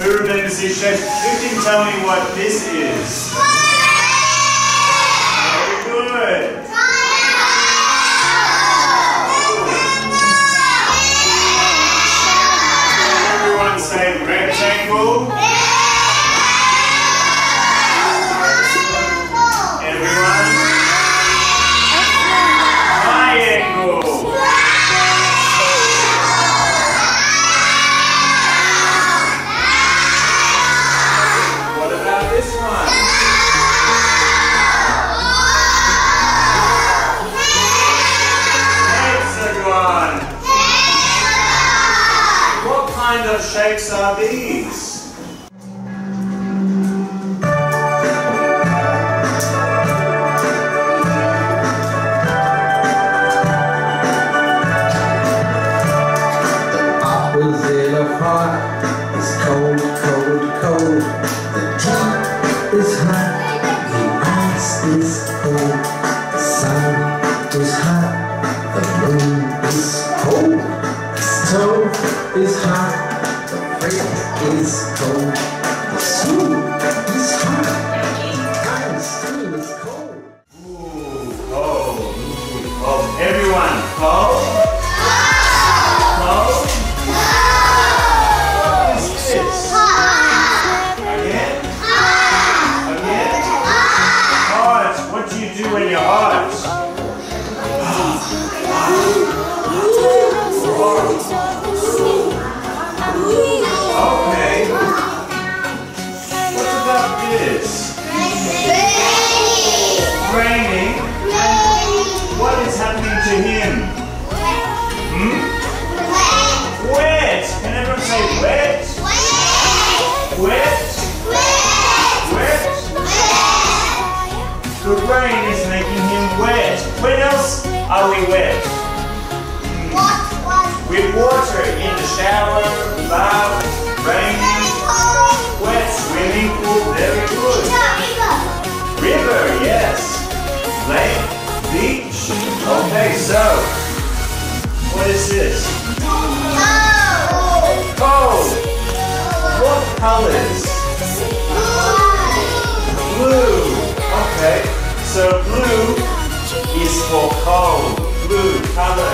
Who remembers these shapes? Who can tell me what this is? Very good. Everyone say rectangle. Of are these? Is cold. The soup is hot, When else are we wet? With water in the shower, bath, raining, wet swimming pool. Very good. River, yes. Lake, beach. Okay, so what is this? Cold. What colors? Color.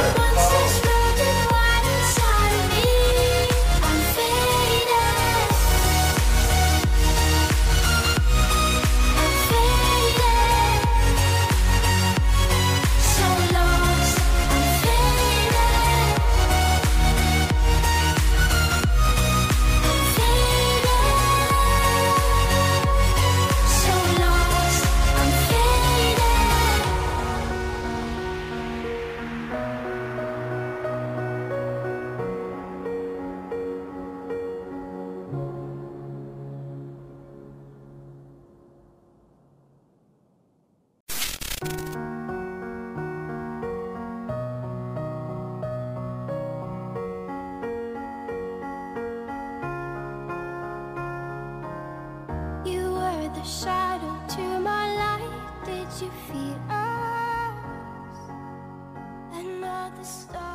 shadow to my light. Did you feel us another star?